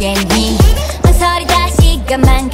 than me I'm sorry 다시 가만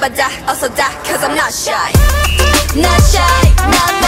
but die, also die, cause I'm not shy. Not shy, not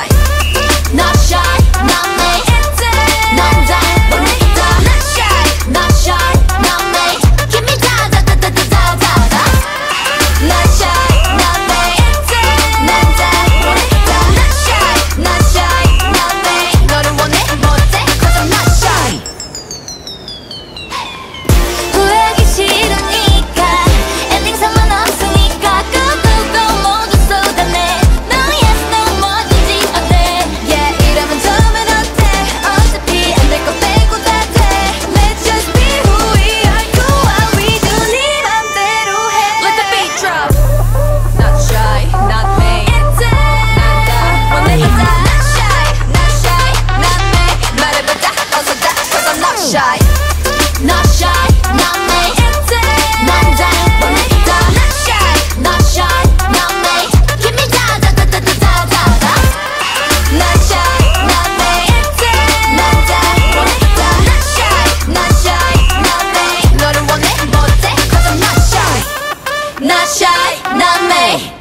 Shy, not me.